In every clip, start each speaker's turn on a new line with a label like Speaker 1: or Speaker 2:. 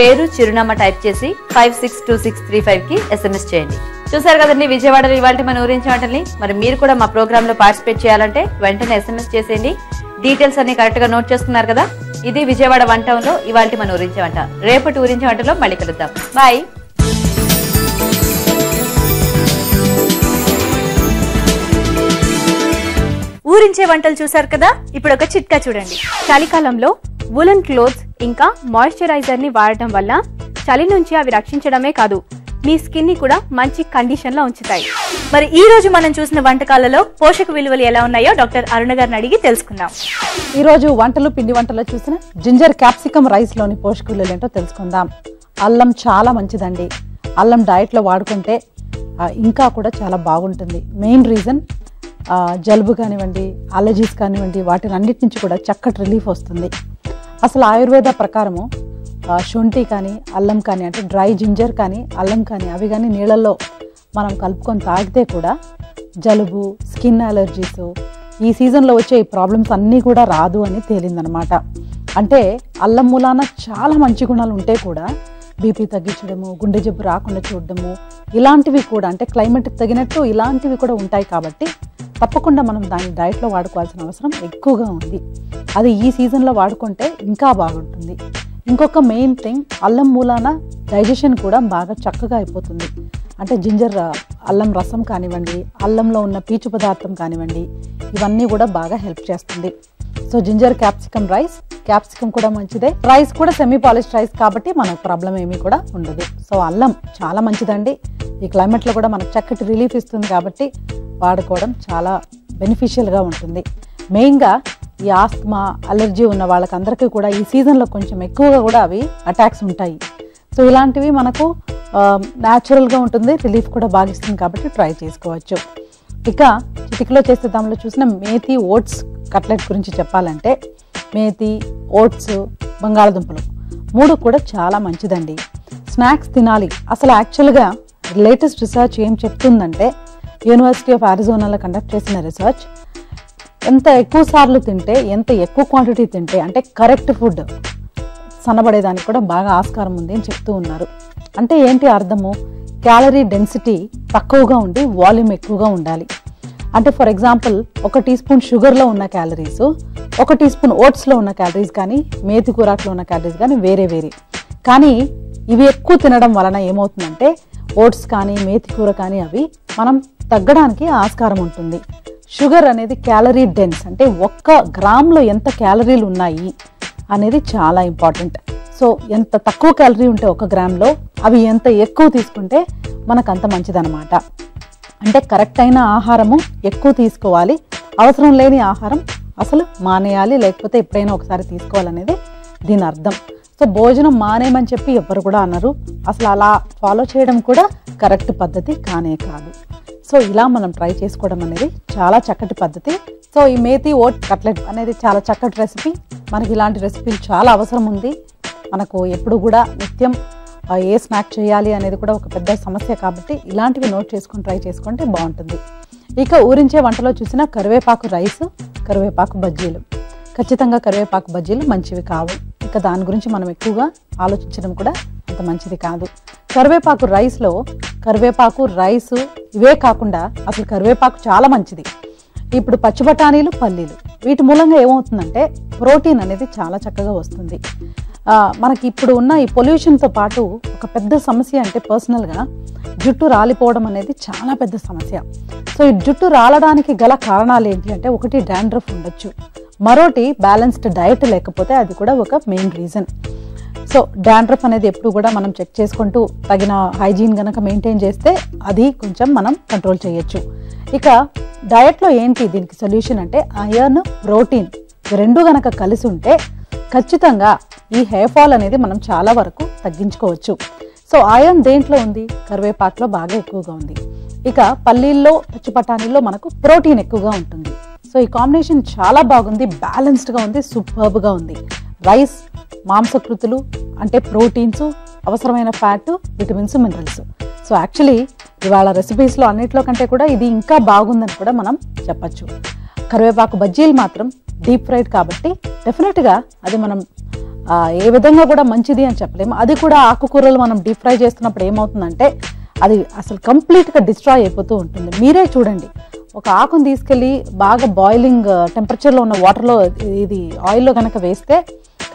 Speaker 1: పేరు చిరునామా టైప్ చేసి five six two six three ఫైవ్కి ఎస్ఎంఎస్ చేయండి. చూసారు కదండి విజయవాడలో ఇవాళ మన ఊరించి వంటల్ని మరి మీరు కూడా మా ప్రోగ్రామ్లో పార్టిసిపేట్ చేయాలంటే వెంటనే ఎస్ఎంఎస్ చేసేయండి. డీటెయిల్స్ అన్ని కరెక్ట్గా నోట్ చేసుకున్నారు కదా? ఇది విజయవాడ వన్ టౌన్లో ఇవాళ మన ఊరించే వంట రేపటి ఊరించే వంటలో మళ్ళీ కలుద్దాం. బాయ్
Speaker 2: ఊరించే వంటలు చూసారు కదా? ఇప్పుడు ఒక చిట్కా చూడండి. చలికాలంలో వులన్ క్లోత్స్ ఇంకా మాయిశ్చరైజర్ని వాడటం వల్ల చలి నుంచి అవి రక్షించడమే కాదు మీ స్కిన్ని కూడా మంచి కండిషన్లో ఉంచుతాయి. మరి ఈ రోజు మనం చూసిన వంటకాలలో పోషక విలువలు ఎలా ఉన్నాయో డాక్టర్ అరుణ గారిని అడిగి తెలుసుకుందాం.
Speaker 3: ఈ రోజు వంటలు పిండి వంటలో చూసిన జింజర్ క్యాప్సికమ్ రైస్లోని పోషక విలువలు ఏంటో తెలుసుకుందాం. అల్లం చాలా మంచిదండి. అల్లం డైట్లో వాడుకుంటే ఇంకా కూడా చాలా బాగుంటుంది. మెయిన్ రీజన్ జలుబు కానివ్వండి అలర్జీస్ కానివ్వండి వాటిని అన్నిటి నుంచి కూడా చక్కటి రిలీఫ్ వస్తుంది. అసలు ఆయుర్వేద ప్రకారము ఆ, శొంఠి కానీ అల్లం కానీ అంటే డ్రై జింజర్ కానీ అల్లం కానీ అవి కానీ నీళ్ళల్లో మనం కలుపుకొని తాగితే కూడా జలుబు స్కిన్ అలర్జీస్ ఈ సీజన్లో వచ్చే ఈ ప్రాబ్లమ్స్ అన్నీ కూడా రాదు అని తేలిందనమాట అంటే అల్లం మూలాన చాలా మంచి గుణాలు ఉంటే కూడా బీపీ తగ్గించడము గుండె జబ్బు రాకుండా చూడడము ఇలాంటివి కూడా అంటే క్లైమేట్కి తగినట్టు ఇలాంటివి కూడా ఉంటాయి కాబట్టి తప్పకుండా మనం దాన్ని డైట్లో వాడుకోవాల్సిన అవసరం ఎక్కువగా ఉంది. అది ఈ సీజన్లో వాడుకుంటే ఇంకా బాగుంటుంది. ఇంకొక మెయిన్ థింగ్ అల్లం మూలాన డైజెషన్ కూడా బాగా చక్కగా అయిపోతుంది. అంటే జింజర్ అల్లం రసం కానివ్వండి అల్లంలో ఉన్న పీచు పదార్థం కానివ్వండి ఇవన్నీ కూడా బాగా హెల్ప్ చేస్తుంది. So ginger capsicum rice capsicum కూడా మంచిదే. రైస్ కూడా సెమీ పాలిష్ రైస్ కాబట్టి మనకు ప్రాబ్లం ఏమీ కూడా ఉండదు. సో అల్లం చాలా మంచిదండి. ఈ క్లైమేట్లో కూడా మనకు చక్కటి రిలీఫ్ ఇస్తుంది కాబట్టి వాడుకోవడం చాలా బెనిఫిషియల్గా ఉంటుంది. మెయిన్గా ఈ ఆస్మా అలర్జీ ఉన్న వాళ్ళకందరికీ కూడా ఈ సీజన్లో కొంచెం ఎక్కువగా కూడా అవి అటాక్స్ ఉంటాయి. సో ఇలాంటివి మనకు న్యాచురల్గా ఉంటుంది. రిలీఫ్ కూడా బాగిస్తుంది కాబట్టి ట్రై చేసుకోవచ్చు. ఇక చిటికలో చేసే దానిలో చూసిన మేతి ఓట్స్ కట్లెట్ గురించి చెప్పాలంటే మేతి ఓట్స్ బంగాళదుంపలు. మూడు కూడా చాలా మంచిదండి. స్నాక్స్ తినాలి. అసలు యాక్చువల్గా లేటెస్ట్ రీసెర్చ్ ఏం చెప్తుందంటే యూనివర్సిటీ ఆఫ్ అరిజోనాలో కండక్ట్ చేసిన రీసెర్చ్ ఎంత ఎక్కువ సార్లు తింటే ఎంత ఎక్కువ క్వాంటిటీ తింటే అంటే కరెక్ట్ ఫుడ్ సన్నబడేదానికి కూడా బాగా ఆస్కారం ఉంది అని చెప్తూ ఉన్నారు. అంటే ఏంటి అర్థము? క్యాలరీ డెన్సిటీ తక్కువగా ఉండి వాల్యూమ్ ఎక్కువగా ఉండాలి. అంటే ఫర్ ఎగ్జాంపుల్ ఒక టీ స్పూన్ షుగర్లో ఉన్న క్యాలరీస్ ఒక టీ స్పూన్ ఓట్స్లో ఉన్న క్యాలరీస్ కానీ మేతి కూరాకులో ఉన్న క్యాలరీస్ కానీ వేరే వేరే. కానీ ఇవి ఎక్కువ తినడం వలన ఏమవుతుందంటే ఓట్స్ కానీ మేతి కూర కానీ అవి మనం తగ్గడానికి ఆస్కారం ఉంటుంది. షుగర్ అనేది క్యాలరీ డెన్స్ అంటే ఒక్క గ్రామ్లో ఎంత క్యాలరీలు ఉన్నాయి అనేది చాలా ఇంపార్టెంట్ సో ఎంత తక్కువ క్యాలరీ ఉంటే ఒక గ్రామ్లో అవి ఎంత ఎక్కువ తీసుకుంటే మనకు అంత మంచిదన్నమాట. అంటే కరెక్ట్ అయిన ఆహారము ఎక్కువ తీసుకోవాలి. అవసరం లేని ఆహారం అసలు మానేయాలి లేకపోతే ఎప్పుడైనా ఒకసారి తీసుకోవాలనేది దీని అర్థం. సో భోజనం మానేయమని చెప్పి ఎవ్వరు కూడా అన్నారు అసలు అలా ఫాలో చేయడం కూడా కరెక్ట్ పద్ధతి కానే కాదు. సో ఇలా మనం ట్రై చేసుకోవడం అనేది చాలా చక్కటి పద్ధతి. సో ఈ మేతి ఓట్ కట్లెట్ అనేది చాలా చక్కటి రెసిపీ మనకి ఇలాంటి రెసిపీలు చాలా అవసరం ఉంది. మనకు ఎప్పుడు కూడా నిత్యం ఏ స్నాక్ చేయాలి అనేది కూడా ఒక పెద్ద సమస్య కాబట్టి ఇలాంటివి నోట్ చేసుకొని ట్రై చేసుకుంటే బాగుంటుంది. ఇక ఊరించే వంటలో చూసిన కరివేపాకు రైస్ కరివేపాకు బజ్జీలు. ఖచ్చితంగా కరివేపాకు బజ్జీలు మంచివి కావు. ఇక దాని గురించి మనం ఎక్కువగా ఆలోచించడం కూడా అంత మంచిది కాదు. కరివేపాకు రైస్లో కరివేపాకు రైస్ ఇవే కాకుండా అసలు కరివేపాకు చాలా మంచిది. ఇప్పుడు పచ్చి బఠానీలు పల్లీలు వీటి మూలంగా ఏమవుతుందంటే ప్రోటీన్ అనేది చాలా చక్కగా వస్తుంది. మనకి ఇప్పుడు ఉన్న ఈ పొల్యూషన్తో పాటు ఒక పెద్ద సమస్య అంటే పర్సనల్గా జుట్టు రాలిపోవడం అనేది చాలా పెద్ద సమస్య. సో ఈ జుట్టు రాలడానికి గల కారణాలు ఏంటి అంటే ఒకటి డాండ్రఫ్ ఉండొచ్చు. మరోటి బ్యాలెన్స్డ్ డయట్ లేకపోతే అది కూడా ఒక మెయిన్ రీజన్ సో డాండ్రఫ్ అనేది ఎప్పుడు కూడా మనం చెక్ చేసుకుంటూ తగిన హైజీన్ కనుక మెయింటైన్ చేస్తే అది కొంచెం మనం కంట్రోల్ చేయొచ్చు. ఇక డయట్లో ఏంటి దీనికి సొల్యూషన్ అంటే అయర్న్ ప్రోటీన్ రెండు గనక కలిసి ఉంటే ఖచ్చితంగా ఈ హెయిర్ ఫాల్ అనేది మనం చాలా వరకు తగ్గించుకోవచ్చు. సో ఐరన్ దేంట్లో ఉంది? కరివేపాకులో బాగా ఎక్కువగా ఉంది. ఇక పల్లీల్లో పచ్చి బఠానీల్లో మనకు ప్రోటీన్ ఎక్కువగా ఉంటుంది. సో ఈ కాంబినేషన్ చాలా బాగుంది బ్యాలెన్స్డ్గా ఉంది సూపర్బ్గా ఉంది. రైస్ మాంసకృతులు అంటే ప్రోటీన్స్ అవసరమైన fat vitamins minerals so actually ఇవాళ రెసిపీస్లో అన్నిట్లో కంటే కూడా ఇది ఇంకా బాగుందని కూడా మనం చెప్పచ్చు. కరివేపాకు బజ్జీలు మాత్రం డీప్ ఫ్రైడ్ కాబట్టి డెఫినెట్గా అది మనం ఏ విధంగా కూడా మంచిది అని చెప్పలేము. అది కూడా ఆకుకూరలు మనం డీప్ ఫ్రై చేస్తున్నప్పుడు ఏమవుతుందంటే అది అసలు కంప్లీట్గా డిస్ట్రాయ్ అయిపోతూ ఉంటుంది. మీరే చూడండి. ఒక ఆకును తీసుకెళ్ళి బాగా బాయిలింగ్ టెంపరేచర్లో ఉన్న వాటర్లో ఇది ఆయిల్లో కనుక వేస్తే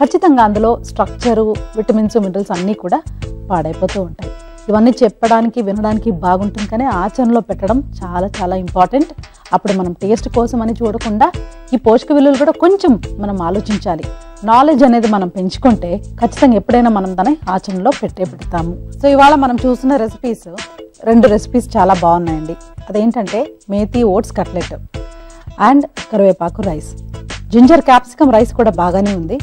Speaker 3: ఖచ్చితంగా అందులో స్ట్రక్చరు విటమిన్స్ మినరల్స్ అన్నీ కూడా పాడైపోతూ ఉంటాయి. ఇవన్నీ చెప్పడానికి వినడానికి బాగుంటుంది. కానీ ఆచరణలో పెట్టడం చాలా చాలా ఇంపార్టెంట్. అప్పుడు మనం టేస్ట్ కోసం అని చూడకుండా ఈ పోషక విలువలు కూడా కొంచెం మనం ఆలోచించాలి. నాలెడ్జ్ అనేది మనం పెంచుకుంటే ఖచ్చితంగా ఎప్పుడైనా మనం దాన్ని ఆచరణలో పెట్టే పెడతాము. సో ఇవాళ మనం చూస్తున్న రెసిపీస్ రెండు రెసిపీస్ చాలా బాగున్నాయండి. అదేంటంటే మేతి ఓట్స్ కట్లెట్ అండ్ కరివేపాకు రైస్. జింజర్ క్యాప్సికమ్ రైస్ కూడా బాగానే ఉంది.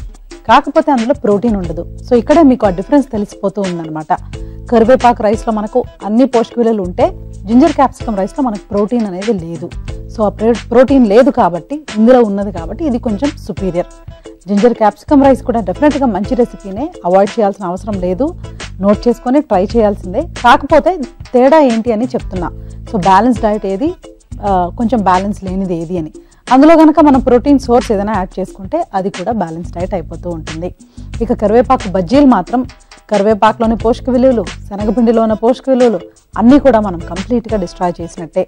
Speaker 3: కాకపోతే అందులో ప్రోటీన్ ఉండదు. సో ఇక్కడే మీకు ఆ డిఫరెన్స్ తెలిసిపోతూ ఉందన్నమాట. కరివేపాకు రైస్లో మనకు అన్ని పోషక విలువలు ఉంటే జింజర్ క్యాప్సికమ్ రైస్లో మనకు ప్రోటీన్ అనేది లేదు. సో ఆ ప్రోటీన్ లేదు కాబట్టి ఇందులో ఉన్నది కాబట్టి ఇది కొంచెం సుపీరియర్ జింజర్ క్యాప్సికమ్ రైస్ కూడా డెఫినెట్గా మంచి రెసిపీనే అవాయిడ్ చేయాల్సిన అవసరం లేదు. నోట్ చేసుకొని ట్రై చేయాల్సిందే. కాకపోతే తేడా ఏంటి అని చెప్తున్నా. సో బ్యాలెన్స్ డైట్ ఏది? కొంచెం బ్యాలెన్స్ లేనిది ఏది అని. అందులో కనుక మనం ప్రోటీన్ సోర్స్ ఏదైనా యాడ్ చేసుకుంటే అది కూడా బ్యాలెన్స్ డైట్ అయిపోతూ ఉంటుంది. ఇక కరివేపాకు బజ్జీలు మాత్రం కరివేపాకులోని పోషక విలువలు శనగపిండిలో ఉన్న పోషక విలువలు అన్నీ కూడా మనం కంప్లీట్గా డిస్ట్రాయ్ చేసినట్టే.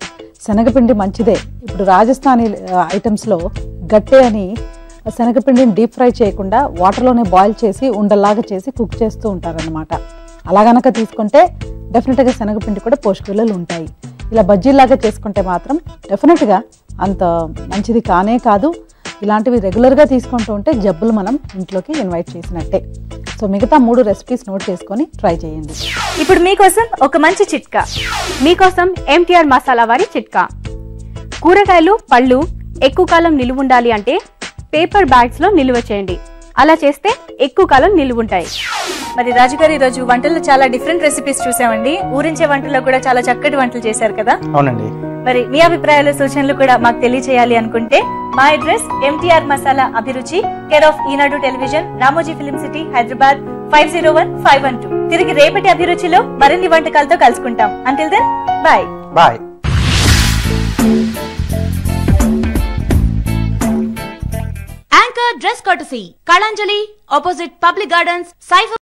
Speaker 3: శనగపిండి మంచిదే. ఇప్పుడు రాజస్థానీ ఐటమ్స్లో గట్టే అని శనగపిండిని డీప్ ఫ్రై చేయకుండా వాటర్లోనే బాయిల్ చేసి ఉండలాగా చేసి కుక్ చేస్తూ ఉంటారనమాట అలా గనక తీసుకుంటే డెఫినెట్గా శనగపిండి కూడా పోషక విలువలు ఉంటాయి. ఇలా బజ్జీలాగా చేసుకుంటే మాత్రం డెఫినెట్గా అంత మంచిది కానే కాదు. ఇలాంటివి రెగ్యులర్గా తీసుకుంటూ ఉంటే జబ్బులు మనం ఇంట్లోకి ఇన్వైట్ చేసినట్టే. సో మిగతా మూడు రెసిపీస్ నోట్ చేసుకొని ట్రై చేయండి.
Speaker 2: ఇప్పుడు మీకోసం ఒక మంచి చిట్కా. మీకోసం ఎంటీఆర్ మసాలా వారి చిట్కా. కూరగాయలు పళ్ళు ఎక్కువ కాలం నిలువ ఉండాలి అంటే పేపర్ బ్యాగ్స్లో నిల్వ చేయండి. అలా చేస్తే ఎక్కువ కాలం నిలువ ఉంటాయి.
Speaker 4: మరి రాజుగారు ఈ రోజు వంటల్లో చాలా డిఫరెంట్ రెసిపీస్ చూసామండి. ఊరించే వంటల్లో కూడా చాలా చక్కటి వంటలు చేశారు కదా?
Speaker 5: అవునండి.
Speaker 4: మరి మీ అభిప్రాయాలు సూచనలు కూడా మాకు తెలియచేయాలి అనుకుంటే మా address MTR Masala Abhiruchi care of Eenadu television Ramoji film city Hyderabad five zero one five one two తిరిగి రేపటి అభిరుచిలో మరిన్ని వంటకాలతో కలుసుకుంటాం. Until then bye
Speaker 5: bye
Speaker 6: Dress Courtesy, Kalanjali, opposite Public Gardens, Cypher.